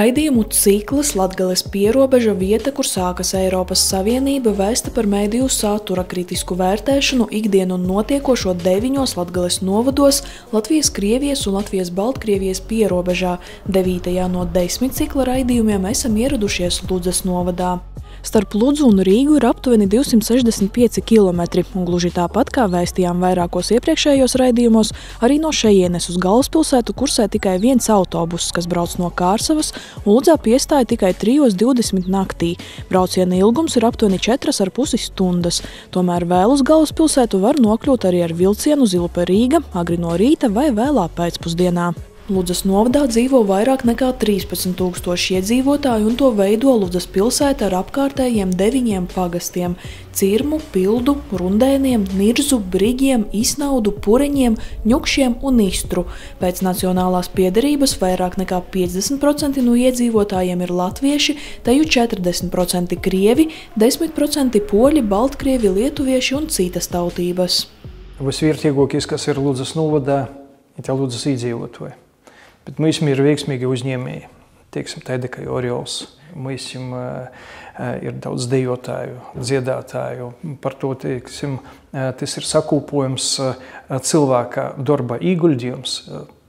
Raidījumu cikls Latgales pierobeža vieta, kur sākas Eiropas Savienība, vēsta par mēdīju satura kritisku vērtēšanu ikdienu notiekošo deviņos Latgales novados Latvijas Krievijas un Latvijas Baltkrievijas pierobežā. Devītajā no desmit cikla raidījumiem esam ieradušies Ludzas novadā. Starp Ludzu un Rīgu ir aptuveni 265 km, un gluži tāpat kā vēstījām vairākos iepriekšējos raidījumos, arī no šejienes uz galvaspilsētu kursē tikai viens autobuss, kas brauc no Kārsavas, un Ludzā piestāja tikai 3.20 naktī. Brauciena ilgums ir aptuveni 4,5 stundas, tomēr vēl uz galvaspilsētu var nokļūt arī ar vilcienu Zilupe Rīga, agri no rīta vai vēlā pēcpusdienā. Ludzas novadā dzīvo vairāk nekā 13 tūkstoši iedzīvotāju, un to veido Ludzas pilsēta ar apkārtējiem deviņiem pagastiem – Cirmu, Pildu, Rundēniem, Nirzu, Brigiem, Isnaudu, Pureņiem, Ņukšiem un Istru. Pēc nacionālās piederības vairāk nekā 50% no iedzīvotājiem ir latvieši, teju 40% krievi, 10% poļi, baltkrievi, lietuvieši un citas tautības. Visvērtīgākais, kas ir Ludzas novadā, ir tie Ludzas iedzīvotāji. Bet mums ir veiksmīgi uzņēmēji. Teiksim, tādi kā Oriols. Mums ir daudz dejotāju, dziedātāju. Par to teiksim, tas ir sakūpojums cilvēka darba ieguldījums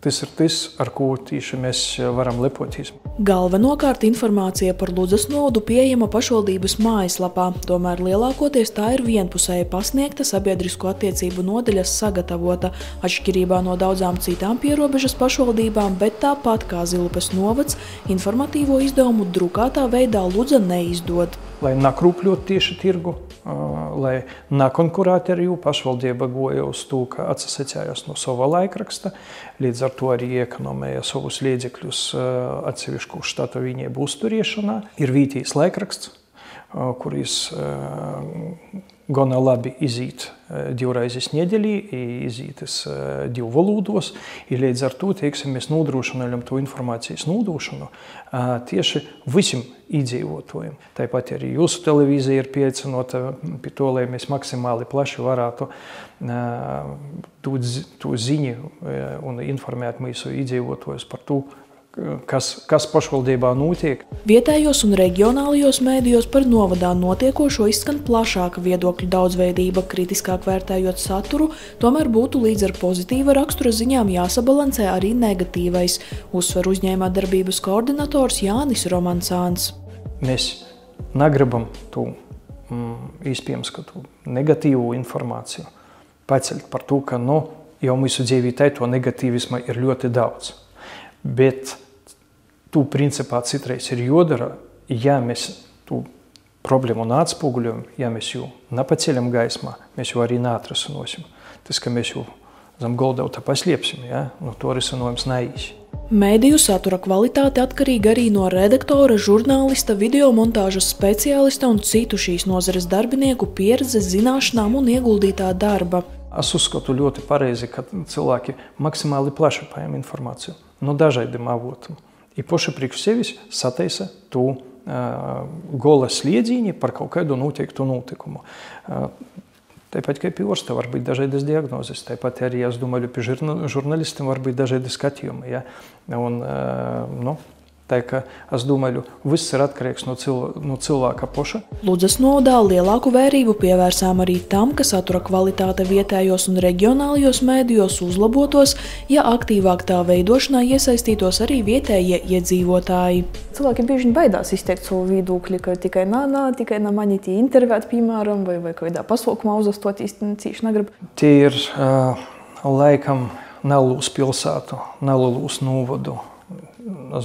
Tas ir tas, ar ko tieši mēs varam lepoties. Galvenokārt informācija par Ludzas nodu pieejama pašvaldības mājaslapā, tomēr lielākoties tā ir vienpusēji pasniegta sabiedrisko attiecību nodaļas sagatavota, atšķirībā no daudzām citām pierobežas pašvaldībām, bet tāpat kā Zilupes novads, informatīvo izdevumu drukātā veidā Ludza neizdod. Lai nakrūpļot tieši tirgu, lai nekonkurētu ar jū. Pašvaldība goja uz to, ka atsasecējās no sava laikraksta, līdz ar to arī iekonomēja savus līdzekļus atsevišku štatu viņiem uzturiešanā. Ir vītīs laikraksts, kuris gana labi izīt divreizes nedēļā, izītas divu valodos, līdz ar to, teiksim, mēs nodrošinājam to informācijas nodošanu tieši visiem iedzīvotājiem. Tāpat arī jūsu televīzija ir piecinota pie to, lai mēs maksimāli plaši varētu to ziņu un informēt mūsu iedzīvotājus par to, kas, kas pašvaldībā notiek. Vietējos un reģionālajos mēdījos par novadā notiekošo izskan plašāka viedokļu daudzveidība, kritiskāk vērtējot saturu, tomēr būtu līdz ar pozitīva rakstura ziņām jāsabalansē arī negatīvais, uzsver uzņēmā darbības koordinators Jānis Romansāns. Mēs negribam to mm, iespējams, ka tu negatīvu informāciju paceļt par to, ka nu, jau mūsu dzīvītē to negatīvisma ir ļoti daudz. Bet tu principā citreiz ir jodara, ja mēs tu problēmu neatspoguļojam, ja mēs jau nepaceļam gaismā, mēs jau arī neatrasinosim. Tas, ka mēs jau zem goldauta paslēpsim, ja? no to risinājums neīsi. Mēdīju satura kvalitāte atkarīga arī no redaktora, žurnālista, video montāžas speciālista un citu šīs nozares darbinieku pieredzes, zināšanām un ieguldītā darba. Es uzskatu ļoti pareizi, ka cilvēki maksimāli plaši paņem informāciju no dažādiem avotiem. Ir paši priekš sevis sataisa to uh, gola sliedziņi par kaut kādu noteiktu notikumu. Uh, Tāpat kā pie orsta var būt dažādas diagnozes, tāpat arī, es domāju, pie žurnālistiem var būt dažādi skatījumi. Ja? Un, uh, nu, Tā kā es domāju, viss ir atkarīgs no, cil no cilvēka paša. Ludzas nodā lielāku vērību pievērsām arī tam, ka satura kvalitāte vietējos un reģionālajos mēdījos uzlabotos, ja aktīvāk tā veidošanā iesaistītos arī vietējie iedzīvotāji. Cilvēki bieži baidās izteikt savu viedokli, ka tikai nā, nā, tikai nā mani tie intervēt, piemēram, vai, vai kādā pasaukumā uzastot īsti cīši negrib. Tie ir uh, laikam nelūs pilsētu, nelūs novadu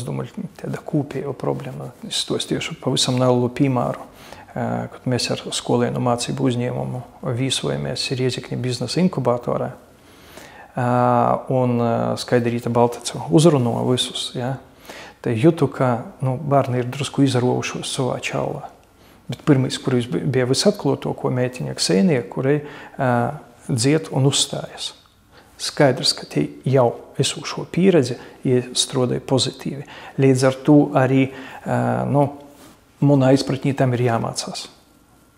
domāju, tāda kopēja problēma. Es to tieši pavisam nelielu piemēru. Kad mēs ar skolēnu mācību uzņēmumu vīsojamies Riezikņa biznesa inkubatorā, un Skaidrīta Baltacu uzrunāja visus, ja, tad jūtu, ka nu, bērni ir drusku izravušos savā čaulā. Bet pirmais, kurš bija visatklātāko meitiņa, Ksenija, kurai uh, dzied un uzstājas. Skaidrs, ka tie jau esošo pieredzi iestrādāja pozitīvi. Līdz ar to arī nu, manā izpratnē tam ir jāmācās.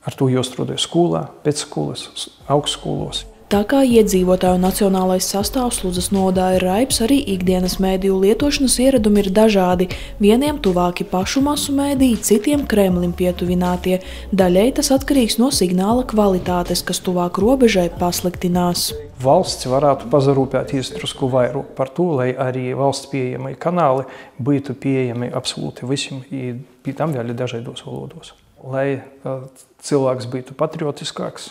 Ar to jau strādāju skolā, pēc skolas, augstskolos. Tā kā iedzīvotāju nacionālais sastāvs Lūdzas nodā ir raips, arī ikdienas mēdīju lietošanas ieradumi ir dažādi. Vieniem tuvāki pašu masu mēdīji, citiem Kremlim pietuvinātie. Daļai tas atkarīgs no signāla kvalitātes, kas tuvāk robežai pasliktinās. Valsts varētu pazarūpēties drusku vairāk par to, lai arī valsts pieejamie kanāli būtu pieejami absolūti visiem, pie tam vēl dažādos valodos. Lai cilvēks būtu patriotiskāks,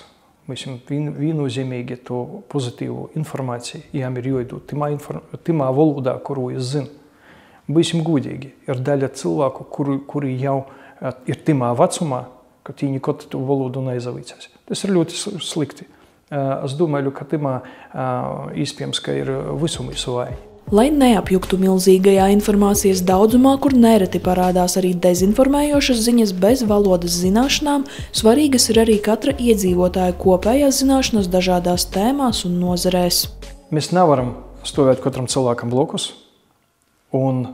Mislim, viennozīmīgi to pozitīvu informāciju jām ir jādod timā, timā valodā, kuru es zinu. Būsim godīgi. Ir daļa cilvēku, kuri, kuri jau ir timā vecumā, ka viņi nekad to valodu neizavīcās. Tas ir ļoti slikti. Es domāju, ka timā iespējams, ka ir visumā savai. Lai neapjuktu milzīgajā informācijas daudzumā, kur nereti parādās arī dezinformējošas ziņas bez valodas zināšanām, svarīgas ir arī katra iedzīvotāja kopējās zināšanas dažādās tēmās un nozarēs. Mēs nevaram stāvēt katram cilvēkam blakus un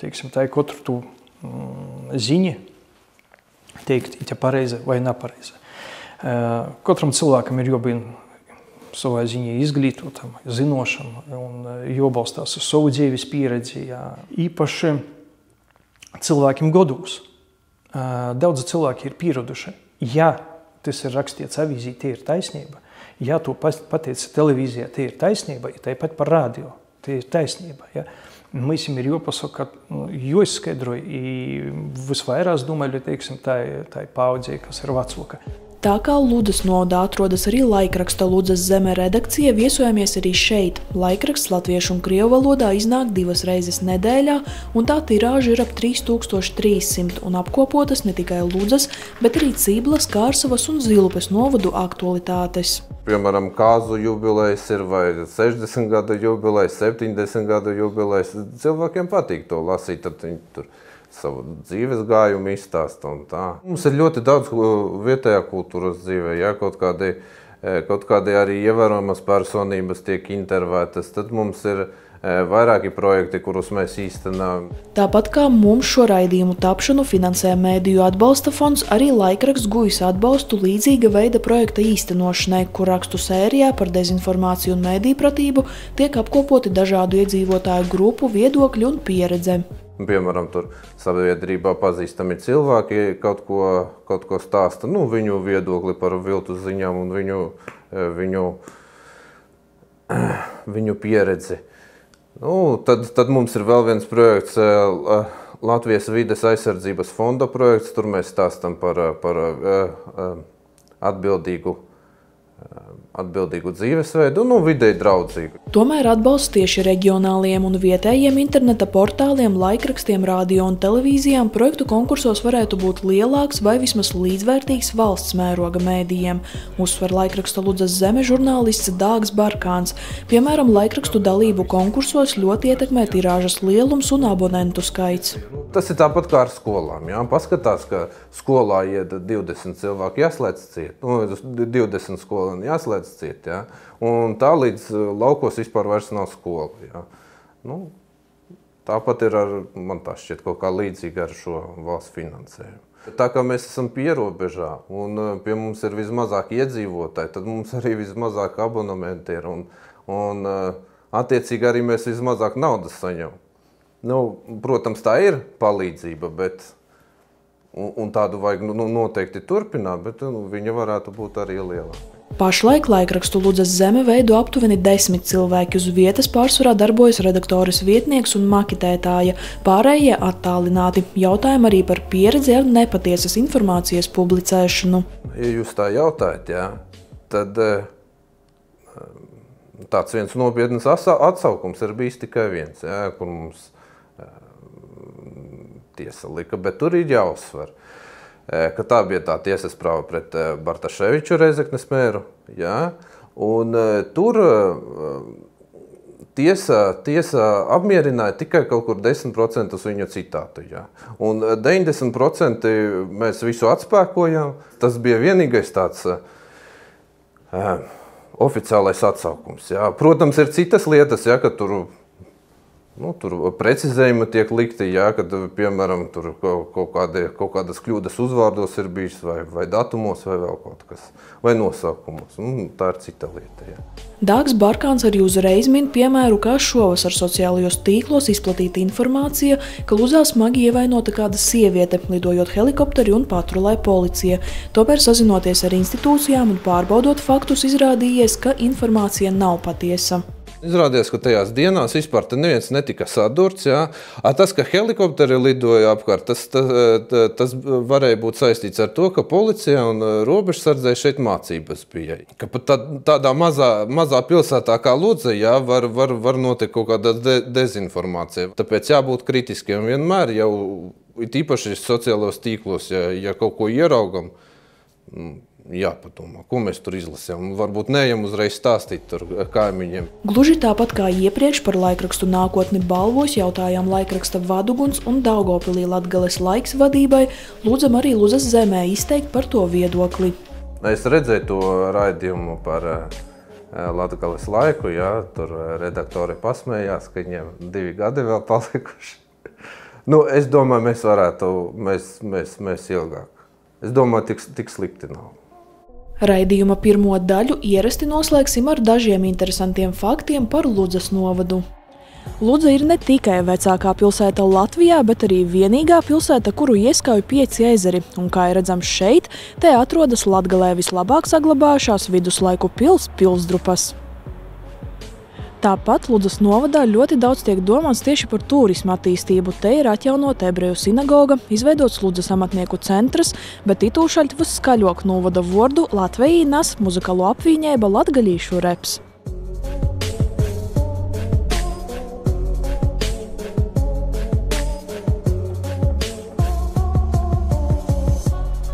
teiksim, tā, katru tu mm, ziņu teikt, ir pareizi vai nepareizi. Katram cilvēkam ir jābūt savā ziņā izglītotam, zinošam un e, jābalstās uz savu dzīves pieredzi. Jā. Īpaši cilvēkiem gados. E, daudzi cilvēki ir pieraduši. Ja tas ir rakstīts avīzī, tie ir taisnība. Ja to pateica televīzijā, tie ir taisnība, ja tāpat par radio, tie ir taisnība. Ja. Mums ir jāpasaka, nu, jo es skaidroju, visvairāk domāju, teiksim, tā, tā paudzē, kas ir vecāka. Tā kā Ludas nodā atrodas arī laikraksta Ludas zeme redakcija, viesojamies arī šeit. Laikraksts latviešu un krievu valodā iznāk divas reizes nedēļā, un tā tirāža ir ap 3300 un apkopotas ne tikai Ludas, bet arī Cīblas, Kārsavas un Zilupes novadu aktualitātes. Piemēram, kāzu jubilejas ir vai 60 gadu jubilejas, 70 gadu jubilejas. Cilvēkiem patīk to lasīt, tad viņi tur savu dzīves gājumu izstāsta. Mums ir ļoti daudz vietējā kultūras dzīvē, ja kaut kādi, e, kaut kādi arī ievērojamas personības tiek intervētas. Tad mums ir e, vairāki projekti, kurus mēs īstenojam. Tāpat kā mums šo raidījumu tapšanu finansē Mēdīju atbalsta fonds, arī laikraksts guvis atbalstu līdzīga veida projekta īstenošanai, kur rakstu sērijā par dezinformāciju un mēdīju pratību tiek apkopoti dažādu iedzīvotāju grupu viedokļi un pieredze. Piemēram, tur sabiedrībā pazīstami cilvēki kaut ko, kaut ko stāsta, nu, viņu viedokli par viltu ziņām un viņu, eh, viņu, viņu pieredzi. Nu, tad, tad mums ir vēl viens projekts, eh, Latvijas vides aizsardzības fonda projekts. Tur mēs stāstam par, par eh, atbildīgu atbildīgu dzīvesveidu un nu, videi draudzīgu. Tomēr atbalsts tieši reģionāliem un vietējiem interneta portāliem, laikrakstiem, radio un televīzijām projektu konkursos varētu būt lielāks vai vismaz līdzvērtīgs valsts mēroga mēdījiem, uzsver laikraksta Ludzas zeme žurnālists Dāgs Barkāns. Piemēram, laikrakstu dalību konkursos ļoti ietekmē tirāžas lielums un abonentu skaits. Tas ir tāpat kā ar skolām. Jā. Paskatās, ka skolā iet 20 cilvēki jāslēdz ciet, nu, 20 skolēni jāslēdz ciet. Jā. Un tā līdz uh, laukos vispār vairs nav skola. Jā. Nu, tāpat ir ar, man tā šķiet, kaut kā līdzīga ar šo valsts finansējumu. Tā kā mēs esam pierobežā un uh, pie mums ir vismazāk iedzīvotāji, tad mums arī vismazāk abonementi ir un, un uh, attiecīgi arī mēs vismazāk naudas saņemam. Nu, protams, tā ir palīdzība, bet un, un tādu vajag nu, noteikti turpināt, bet nu, viņa varētu būt arī lielāka. Pašlaik laikrakstu Ludzas zeme veido aptuveni desmit cilvēki. Uz vietas pārsvarā darbojas redaktoras vietnieks un maketētāja, pārējie attālināti. Jautājumi arī par pieredzi ar nepatiesas informācijas publicēšanu. Ja jūs tā jautājat, jā, tad eh, tāds viens nopietns atsaukums ir bijis tikai viens, jā, kur mums tiesa lika, bet tur ir jāuzsver, ka tā bija tā tiesas prāva pret Bartaševiču Rezeknes mēru, jā, un tur tiesa, tiesa apmierināja tikai kaut kur 10% viņu citātu. Jā. Un 90% mēs visu atspēkojām. Tas bija vienīgais tāds uh, oficiālais atsaukums. Jā. Protams, ir citas lietas, jā, ka tur Nu, tur precizējumi tiek likti, jā, kad, piemēram, tur kaut, kādi, kaut kādas kļūdas uzvārdos ir bijušas, vai, vai datumos, vai vēl kaut kas, vai nosaukumos. Nu, tā ir cita lieta. Jā. Dārgs Barkāns arī uzreiz min piemēru, kā šovasar sociālajos tīklos izplatīta informācija, ka Luzā smagi ievainota kāda sieviete, lidojot helikopteri un patrulē policija. Tomēr sazinoties ar institūcijām un pārbaudot faktus, izrādījies, ka informācija nav patiesa. Izrādījās, ka tajās dienās vispār neviens netika sadurts. Jā. Tas, ka helikopteri lidoja apkārt, tas, tas, tas varēja būt saistīts ar to, ka policija un robežsardzē šeit mācības bija. Ka pat tā, tādā mazā, mazā pilsētā kā Lūdza jā, var, var, var notikt kaut kāda de, dezinformācija. Tāpēc jābūt kritiskiem vienmēr, jau īpaši sociālajos tīklos, ja, ja kaut ko ieraugam jāpadomā, ko mēs tur izlasām. Varbūt neejam uzreiz stāstīt tur kaimiņiem. Gluži tāpat kā iepriekš par laikrakstu nākotni balvos jautājām laikraksta vaduguns un Daugopilī Latgales laiks vadībai, lūdzam arī Luzas zemē izteikt par to viedokli. Es redzēju to raidījumu par uh, Latgales laiku, jā, tur redaktori pasmējās, ka viņiem divi gadi vēl palikuši. nu, es domāju, mēs varētu, mēs, mēs, mēs ilgāk. Es domāju, tik, tik slikti nav. Raidījuma pirmo daļu ierasti noslēgsim ar dažiem interesantiem faktiem par Ludzas novadu. Ludza ir ne tikai vecākā pilsēta Latvijā, bet arī vienīgā pilsēta, kuru ieskauj pieci ezeri. Un, kā ir redzams šeit, te atrodas Latgalē vislabāk saglabājušās viduslaiku pils pilsdrupas. Tāpat Ludas novadā ļoti daudz tiek domāts tieši par turismu attīstību. Te ir atjaunota ebreju sinagoga, izveidots Ludas amatnieku centrs, bet itūšaļtvas skaļok novada vordu Latvijīnas muzikalo apvīņēba latgaļīšu reps.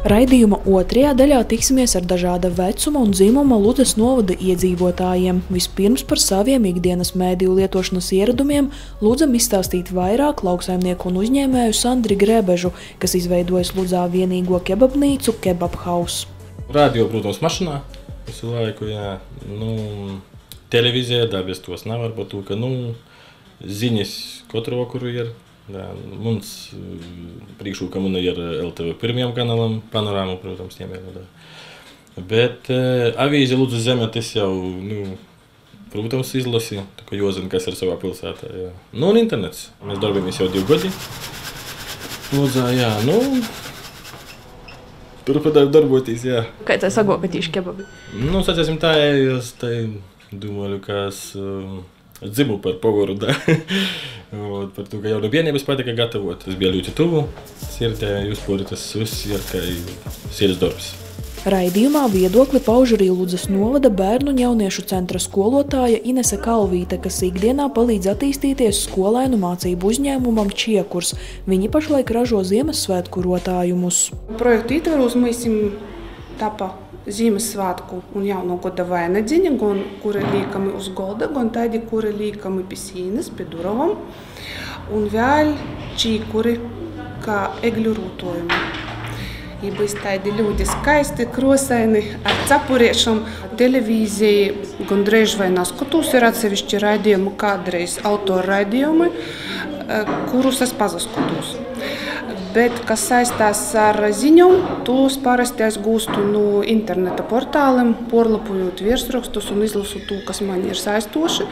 Raidījuma otrajā daļā tiksimies ar dažāda vecuma un dzimuma Ludas novada iedzīvotājiem. Vispirms par saviem ikdienas mēdīju lietošanas ieradumiem lūdzam izstāstīt vairāk lauksaimnieku un uzņēmēju Sandri Grebežu, kas izveidojis Ludzā vienīgo kebabnīcu Kebab House. Radio, protams, mašīnā visu laiku, jā. Nu, televīzijā, da bez tos nevar būt, ka, nu, ziņas katru vakaru ir. Jā, mums priekšroka man ir LTV pirmajam kanālam, panorāma, protams, tiem ir. Da. Bet uh, avīze Lūdzu Zeme tas jau, nu, protams, izlasīja, tā kā Jozina, kas ir savā pilsētā. Jā. Nu, un internets. Mēs darbojamies jau divi gadi. Lūdzā, jā, nu, turpināt darboties, jā. Kā tā sagoka tieši kebabi? Nu, sacēsim tā, es tā domāju, ka es... Uh, dzimu par pogoru. par to, ka jau no vienības patika gatavot. Tas bija ļoti tuvu sirdē, jūs porat tas viss ir kā sirds darbs. Raidījumā viedokli pauž arī Ludzas novada bērnu un jauniešu centra skolotāja Inese Kalvīte, kas ikdienā palīdz attīstīties skolēnu mācību uzņēmumam Čiekurs. Viņi pašlaik ražo Ziemassvētku rotājumus. Projektu ietvaros mēs tapa Ziemassvētku un jauno gada vainadziņa, gan kuri liekami uz golda, gan tādi, kuri liekami pie sīnas, pie durvām. Un vēl čīkuri, kā egļu rūtojumi. Ja būs tādi ļoti skaisti, krosaini, ar cepuriešiem, televīzija, gandrīz vai neskatos, ir atsevišķi raidījumi, kādreiz autora raidījumi, kurus es pazaskatos. Bet, kas saistās ar ziņām, tos parasti es gūstu no interneta portāliem, porlapojot virsrakstus un izlasot to, kas man ir saistoši.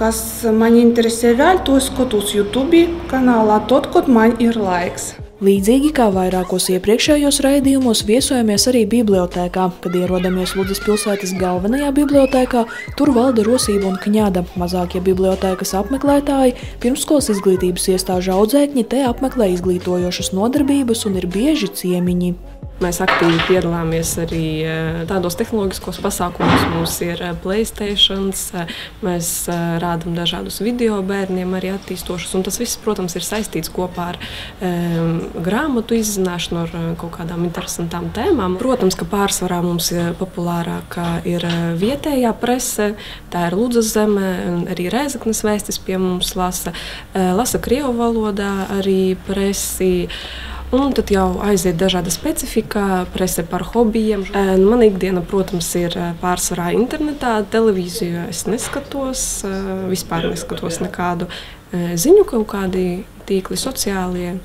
Kas man interesē vēl, to skatos YouTube kanālā, tad, kad man ir laiks. Līdzīgi kā vairākos iepriekšējos raidījumos, viesojamies arī bibliotēkā. Kad ierodamies Ludus pilsētas galvenajā bibliotēkā, tur valda rosība un kņada. Mazākie bibliotēkas apmeklētāji, pirmskolas izglītības iestāžu audzēkņi te apmeklē izglītojošas nodarbības un ir bieži ciemiņi. Mēs aktīvi piedalāmies arī eh, tādos tehnoloģiskos pasākumos. Mums ir eh, Playstation, eh, mēs rādām dažādus video bērniem, arī attīstošus. Tas viss, protams, ir saistīts kopā ar um, grāmatu izzināšanu, ar kaut kādām interesantām tēmām. Protams, ka pārsvarā mums ir populārākā ir vietējā prese, tā ir Ludzas zeme, arī Rēzaknes vēstis pie mums lasa, lasa Krievu valodā arī presi. Un tad jau aiziet dažāda specifika, prese par hobijiem. Mana ikdiena, protams, ir pārsvarā internetā. Televīziju es neskatos, vispār neskatos nekādu ziņu, kaut kādi tīkli sociālie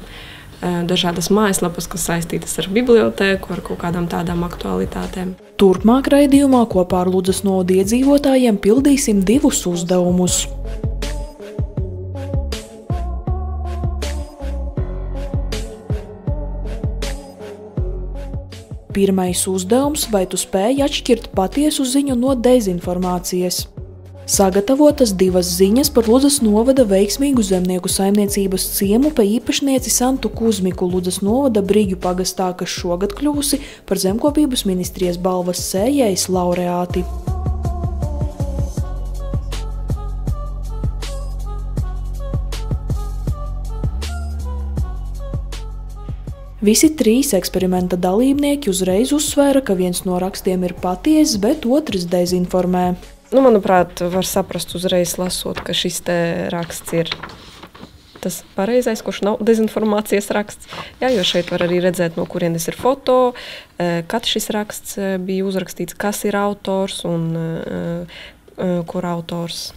dažādas mājaslapas, kas saistītas ar bibliotēku, ar kaut kādām tādām aktualitātēm. Turpmāk raidījumā kopā ar Ludus nodu iedzīvotājiem pildīsim divus uzdevumus. Pirmais uzdevums - vai tu spēj atšķirt patiesu ziņu no dezinformācijas? Sagatavotas divas ziņas par Lūdzas novada veiksmīgu zemnieku saimniecības ciemu pie īpašnieci Santu Kuzmiku Lūdzas novada Brīģu pagastā, kas šogad kļuvusi par zemkopības ministrijas balvas sējais laureāti. Visi trīs eksperimenta dalībnieki uzreiz uzsvēra, ka viens no rakstiem ir patiess, bet otrs dezinformē. Nu, manuprāt, var saprast uzreiz, lasot, ka šis raksts ir tas pareizais, kurš nav dezinformācijas raksts. Jā, jo šeit var arī redzēt, no kurienes ir foto, eh, kad šis raksts eh, bija uzrakstīts, kas ir autors un eh, kur autors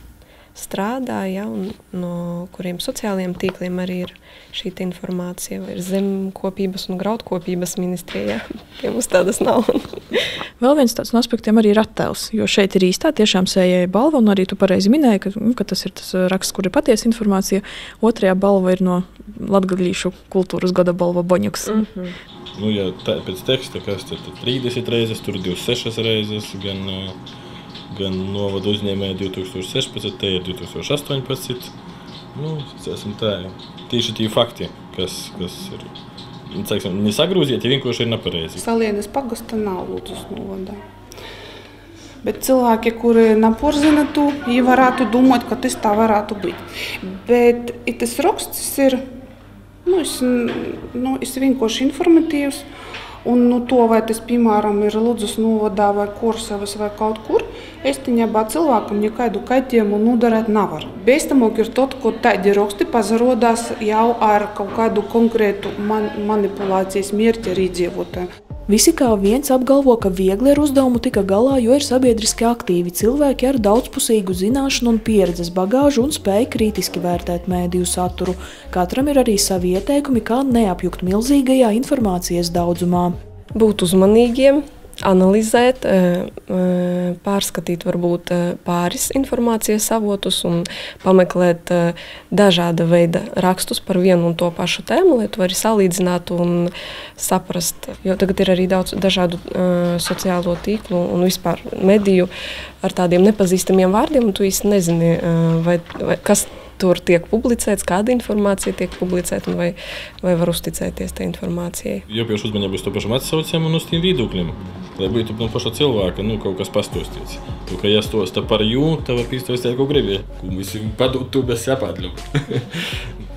strādā, ja, un no kuriem sociālajiem tīkliem arī ir šī informācija. Vai ir zemkopības un graudkopības ministrijā? Pie mums tādas nav. Vēl viens tāds no aspektiem arī ir attēls, jo šeit ir īstā tiešām sējēja balva, un arī tu pareizi minēji, ka, nu, ka tas ir tas uh, raksts, kur ir patiesa informācija. Otrajā balva ir no Latgalīšu kultūras gada balva Boņuks. Mm -hmm. Nu, ja tā, pēc teksta, kas tur 30 reizes, tur 26 reizes, gan uh, gan novada uzņēmēji 2016, te ir 2018. Nu, tā, tieši tie fakti, kas, kas ir nu, teiksim, nesagrūzīti, vienkārši ir nepareizi. Salienas pagasta nav lūdzu novadā. Bet cilvēki, kuri nepārzina to, viņi varētu domāt, ka tas tā varētu būt. Bet tas raksts ir, nu, es, nu, es vienkārši informatīvs. Un nu, to, vai tas, piemēram, ir Ludus novadā vai Kursavas vai kaut kur, īstenībā cilvēkam nekādu kaitējumu nodarīt nevar. Bēstamāk ir tas, ka tādi raksti pazarodās jau ar kaut kādu konkrētu man manipulācijas mērķi ar iedzīvotājiem. Visi kā viens apgalvo, ka viegli ar uzdevumu tika galā, jo ir sabiedriski aktīvi cilvēki ar daudzpusīgu zināšanu un pieredzes bagāžu un spēju kritiski vērtēt mēdīju saturu. Katram ir arī savi ieteikumi, kā neapjukt milzīgajā informācijas daudzumā. Būt uzmanīgiem, analizēt, eh, eh, pārskatīt varbūt eh, pāris informācijas avotus un pameklēt dažāda veida rakstus par vienu un to pašu tēmu, lai tu vari salīdzināt un saprast. Jo tagad ir arī daudz dažādu sociālo tīklu un vispār mediju ar tādiem nepazīstamiem vārdiem, un tu īsti nezini, vai, vai kas tur tiek publicēts, kāda informācija tiek publicēta un vai, vai var uzticēties tai informācijai. Jāpievērš uzmanība uz to pašam atsaucējiem un uz tiem viedokļiem. Lai būtu no paša cilvēka nu, kaut kas pastāstīts. Tu, ka ja stosta par jūtu, tad var pīstosties, ko gribi. Visi padūt, tu bez jāpadļu.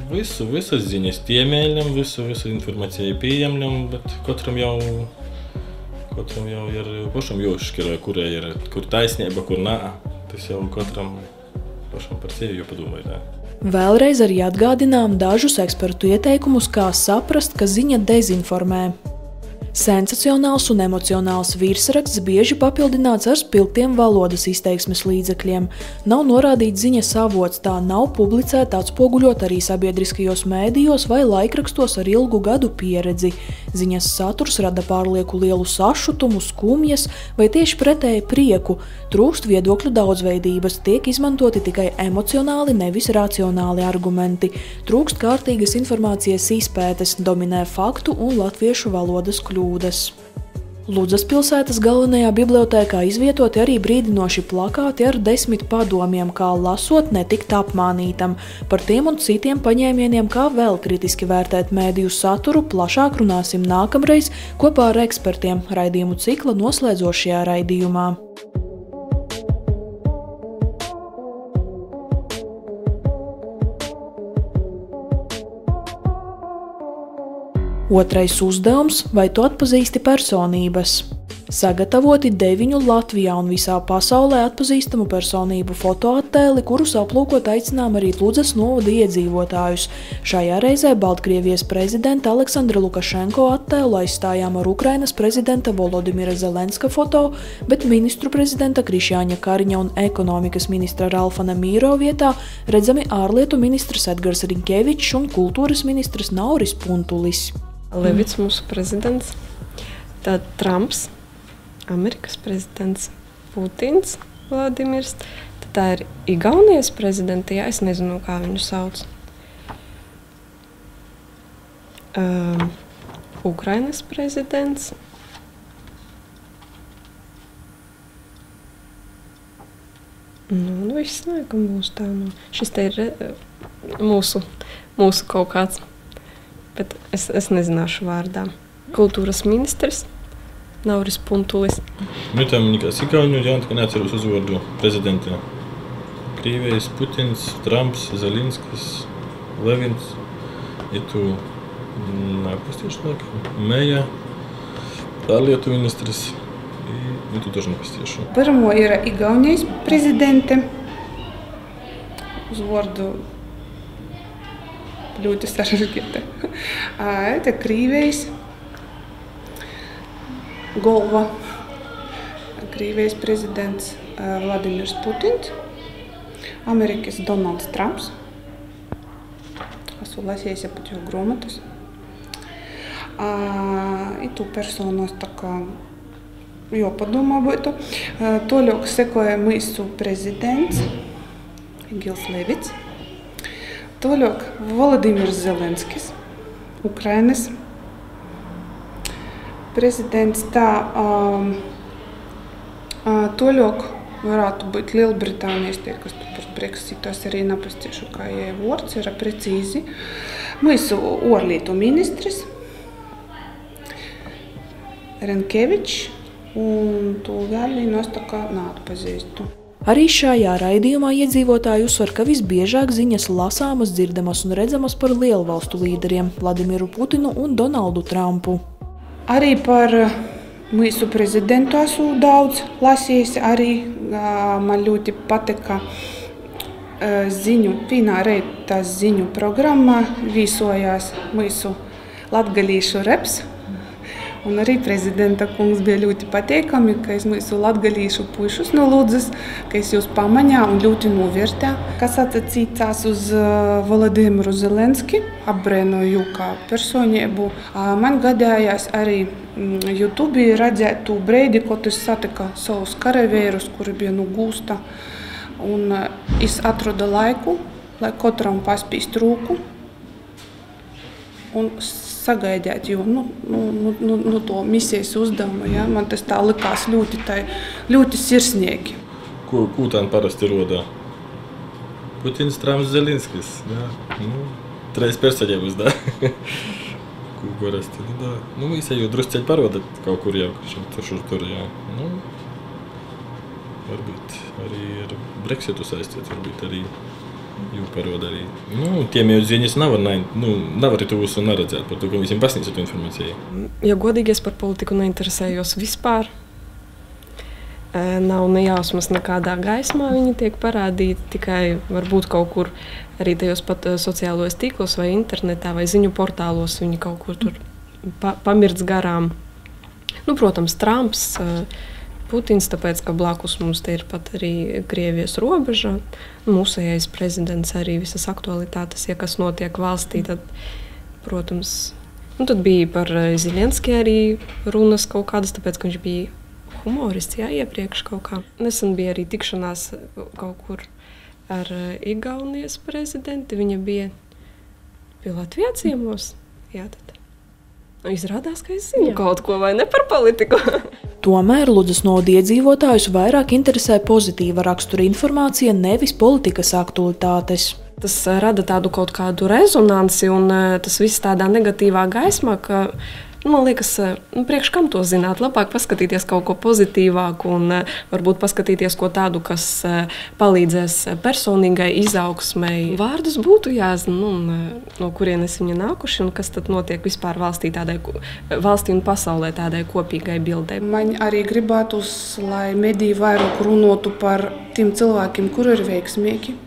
visu, visas ziņas tiemēļam, visu, visu informāciju pieejamam, bet katram jau Katram jau ir pašam jāuzskata, kur ir kur taisnība, kur nē. Tas jau katram pašam par sevi jāpadomā. Vēlreiz arī atgādinām dažus ekspertu ieteikumus, kā saprast, ka ziņa dezinformē. Sensacionāls un emocionāls virsraksts bieži papildināts ar spilgtiem valodas izteiksmes līdzekļiem. Nav norādīts ziņas avots, tā nav publicēta atspoguļot arī sabiedriskajos mēdījos vai laikrakstos ar ilgu gadu pieredzi. Ziņas saturs rada pārlieku lielu sašutumu, skumjas vai tieši pretēji prieku. Trūkst viedokļu daudzveidības, tiek izmantoti tikai emocionāli, nevis racionāli argumenti. Trūkst kārtīgas informācijas izpētes, dominē faktu un latviešu valodas kļūdas. Ludzas pilsētas galvenajā bibliotēkā izvietoti arī brīdinoši plakāti ar desmit padomiem, kā lasot netikt apmānītam. Par tiem un citiem paņēmieniem, kā vēl kritiski vērtēt mēdīju saturu, plašāk runāsim nākamreiz kopā ar ekspertiem raidījumu cikla noslēdzošajā raidījumā. Otrais uzdevums - vai tu atpazīsti personības? Sagatavoti deviņu Latvijā un visā pasaulē atpazīstamu personību fotoattēli, kurus aplūkot aicinām arī Ludzas novada iedzīvotājus. Šajā reizē Baltkrievijas prezidenta Aleksandra Lukašenko attēlu aizstājām ar Ukrainas prezidenta Volodimira Zelenska foto, bet ministru prezidenta Krišjāņa Kariņa un ekonomikas ministra Ralfana Mīro vietā redzami ārlietu ministrs Edgars Rinkevičs un kultūras ministrs Nauris Puntulis. Levits mūsu prezidents, tad Trumps Amerikas prezidents Putins, Vladimirs. Tad tā ir Igaunijas prezidenta, jā, es nezinu, kā viņu sauc. Um, Ukrainas prezidents. Nu, nu viss laikam būs tā. Nu. Šis te ir mūsu, mūsu kaut kāds, bet es, es nezināšu vārdā. Kultūras ministrs Nauris Puntulis. Nu, Mitāmiņkās Ikauniju, jā, tikai neatceros uzvārdu prezidentē. Krīvējs, Putins, Trumps, Zelinskis, Levins, ir tu nepastiešanāk, Meja, ārlietu ministrs, ir nu, tu taču nepastiešu. Pirmo ir Igaunijas prezidente, uzvārdu prezidentē ļoti sarežģīta. Это Krievijas Golva, Krievijas prezidents Vladimirs Putins, Amerikas Donalds Trumps. Esmu lasījis pat jau grāmatas. I tu personos tā kā jāpadomā būtu. Toļok sekoja mūsu prezidents Gils Levits. Toļok Volodimirs Zelenskis, Ukrainas prezidents tā um, toļok varētu būt Lielbritānijas, tie, kas tur par Brexitu, es arī nepastiešu, kā jai vārds ir precīzi. Mūsu orlietu ministrs Renkevičs un to vēl vienos tā kā neatpazīstu. Arī šajā raidījumā iedzīvotāji uzsver, ka visbiežāk ziņas lasāmas, dzirdamas un redzamas par lielvalstu līderiem Vladimiru Putinu un Donaldu Trumpu. Arī par mūsu prezidentu esmu daudz lasījis. Arī man ļoti patika ziņu, vienā reizē ziņu programmā viesojās mūsu latgalīšu reps. Un arī prezidenta kungs bija ļoti pateikami, ka es mūsu latgalīšu pušus no Lūdzes, ka es jūs pamaņā un ļoti novērtē. Kas attiecās uz Volodimiru Zelenski, apbrēnoju kā personību. Man gadījās arī YouTube redzēt to brīdi, kad es satiku savus karavīrus, kuri bija no gūsta. Un es atradu laiku, lai katram paspīst rūku. Un sagaidīt, jo nu, nu, nu, nu, nu, to misijas uzdevumu ja, man tas tā likās ļoti, tai, ļoti sirsnīgi. Ko, tā parasti rodā? Putins, Trumps, Zelinskis. Ja? Nu, Trīs personības, da. ko parasti, nu, da. Nu, visi jau drusceļi paroda kaut kur jau, tur, šur, tur, jā. Nu, varbūt arī ar Brexitu saistīts, varbūt arī Jūparod arī. Nu, tiem jau ziņas nav, ne, nu, nav arī tuvus un neredzēt par to, ka visiem pasniedz to informāciju. Ja godīgi es par politiku neinteresējos vispār, nav ne jausmas nekādā gaismā, viņi tiek parādīti tikai varbūt kaut kur arī tajos pat sociālajos tīklos vai internetā vai ziņu portālos viņi kaut kur tur pa, pamirds garām. Nu, protams, Trumps. Uh, Putins, tāpēc ka blakus mums ir pat arī Krievijas robeža. Mūsējais prezidents arī visas aktualitātes, ja kas notiek valstī, tad, protams, nu, tad bija par Zilenski arī runas kaut kādas, tāpēc ka viņš bija humorists jā, iepriekš kaut kā. Nesen bija arī tikšanās kaut kur ar Igaunijas prezidentu. Viņa bija pie Latvijas ciemos. Jā, tad. Izrādās, ka es zinu Jā. kaut ko vai ne par politiku. Tomēr Ludus nodu iedzīvotājus vairāk interesē pozitīva rakstura informācija, nevis politikas aktualitātes. Tas rada tādu kaut kādu rezonanci, un tas viss tādā negatīvā gaismā, ka man liekas, nu, priekš kam to zināt? Labāk paskatīties kaut ko pozitīvāku un varbūt paskatīties ko tādu, kas palīdzēs personīgai izaugsmai. Vārdus būtu jāzina, nu, no kurienes viņi nākuši un kas tad notiek vispār valstī, tādai, valstī un pasaulē tādai kopīgai bildei. Man arī gribētos, lai mediji vairāk runātu par tiem cilvēkiem, kuri ir veiksmīgi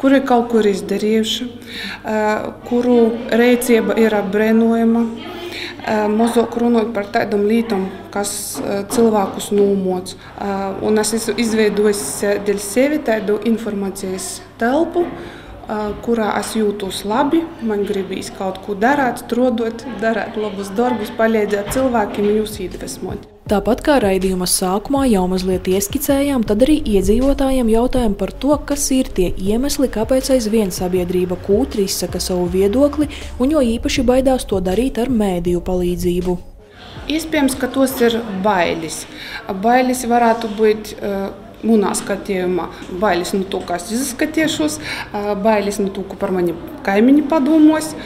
kuri kaut ko ir izdarījuši, kuru rīcība ir apbrēnojama. Mazāk runāt par tādām lietām, kas cilvēkus nomoc. Un es esmu izveidojis dēļ sevi tādu informācijas telpu, kurā es jūtos labi, man gribīs kaut ko darīt, strādāt, darīt labus darbus, palīdzēt cilvēkiem, jūs iedvesmot. Tāpat kā raidījuma sākumā jau mazliet ieskicējām, tad arī iedzīvotājiem jautājām par to, kas ir tie iemesli, kāpēc aizvien sabiedrība kūtri izsaka savu viedokli un jo īpaši baidās to darīt ar mēdīju palīdzību. Iespējams, ka tos ir bailes. Bailes varētu būt uh, manā skatījumā, bailes no to, kā es izskatīšos, uh, bailes no to, ko par mani kaimiņi padomos.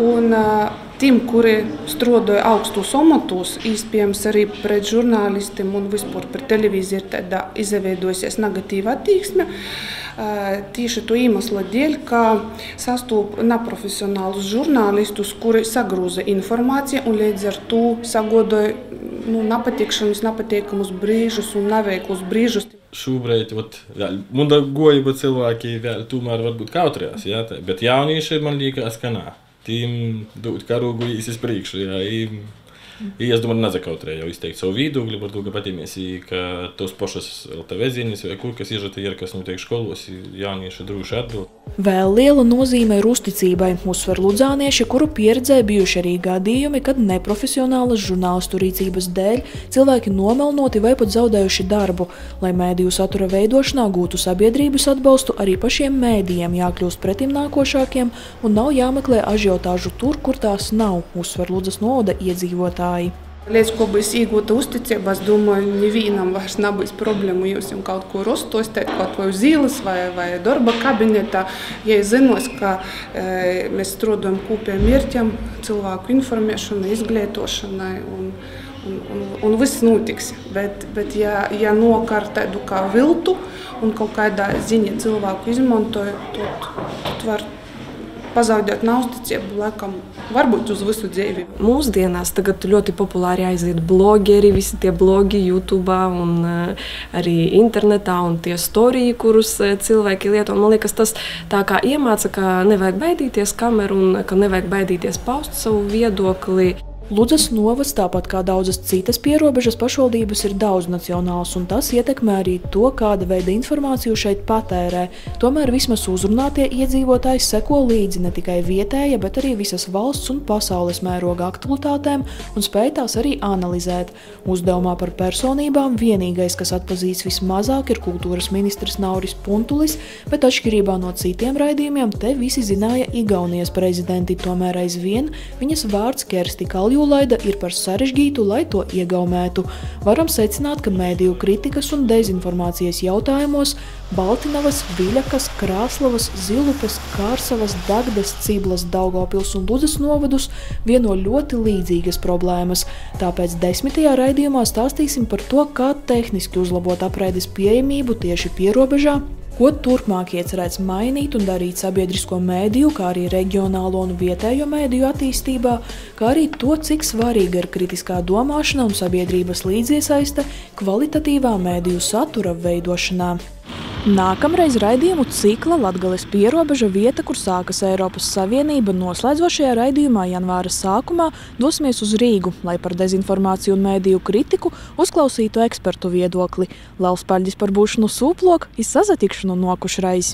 Un, uh, tiem, kuri strādāja augstos amatos, iespējams, arī pret žurnālistiem un vispār pret televīziju ir izveidojusies negatīva attieksme. Tieši to iemeslu dēļ, ka sastopas neprofesionālus žurnālistus, kuri sagrūza informāciju un līdz ar to sagodoja nu, nepatikšanas, nepatīkamus brīžus un neveiklus brīžus. Šobrīd man goja cilvēki vēl tomēr varbūt kautrējās, ja, bet jaunieši man liekas, ka nē tim dot karogu īsi uz priekšu. Jā, I es domāju, nezakautrēju jau izteikt savu viedokli to, ka patīmies, ka tos pašas LTV ziņas vai kur, kas iežata ir, kas notiek skolos, jaunieši droši atbild. Vēl liela nozīme ir uzticībai, uzsver ludzānieši, kuru pieredzē bijuši arī gadījumi, kad neprofesionālas žurnālistu rīcības dēļ cilvēki nomelnoti vai pat zaudējuši darbu. Lai mēdīju satura veidošanā gūtu sabiedrības atbalstu, arī pašiem mēdījiem jākļūst pretim nākošākiem un nav jāmeklē ažiotāžu tur, kur tās nav, uzsver Ludzas noda iedzīvotāji strādāji. Līdz ko būs iegūta uzticība, es domāju, nevienam vairs nebūs problēmu. Jūs jau kaut ko rostostēt, kaut vai uz ielas vai, vai darba kabinetā. Ja zinos, ka e, mēs strādājam kopiem mērķiem, cilvēku informēšanai, izglītošanai. Un, un, un, un viss notiks. Bet, bet ja, ja nokar tādu kā viltu un kaut kādā ziņā cilvēku izmantoja, tad, tad var pazaudēt neusticību, laikam, varbūt uz visu dzīvi. Mūsdienās tagad ļoti populāri aiziet blogeri, visi tie blogi YouTube un uh, arī internetā un tie storiji, kurus uh, cilvēki lieto. Man liekas, tas tā kā iemāca, ka nevajag baidīties kameru un ka nevajag baidīties paust savu viedokli. Ludzas novads, tāpat kā daudzas citas pierobežas pašvaldības, ir daudznacionāls, un tas ietekmē arī to, kāda veida informāciju šeit patērē. Tomēr vismaz uzrunātie iedzīvotāji seko līdzi ne tikai vietēja, bet arī visas valsts un pasaules mēroga aktualitātēm un spēj tās arī analizēt. Uzdevumā par personībām vienīgais, kas atpazīst vismazāk, ir kultūras ministrs Nauris Puntulis, bet atšķirībā no citiem raidījumiem te visi zināja Igaunijas prezidenti, tomēr aizvien viņas vārds Kersti Kalju Jūlaida ir par sarežģītu, lai to iegaumētu. Varam secināt, ka mēdīju kritikas un dezinformācijas jautājumos Baltinavas, Viļakas, Krāslavas, Zilupes, Kārsavas, Dagdas, Ciblas, Daugavpils un Ludzas novadus vieno ļoti līdzīgas problēmas. Tāpēc desmitajā raidījumā stāstīsim par to, kā tehniski uzlabot apraides pieejamību tieši pierobežā, Ko turpmāk iecerēts mainīt un darīt sabiedrisko mēdīju, kā arī reģionālo un vietējo mēdīju attīstībā, kā arī to, cik svarīga ir kritiskā domāšana un sabiedrības līdziesaiste kvalitatīvā mēdīju satura veidošanā. Nākamreiz raidījumu cikla Latvijas pierobeža vieta, kur sākas Eiropas Savienība, noslēdzošajā raidījumā janvāra sākumā dosimies uz Rīgu, lai par dezinformāciju un mēdīju kritiku uzklausītu ekspertu viedokli. Liels paļģis par būšanu sūplok, izsazatikšanu nokušreiz.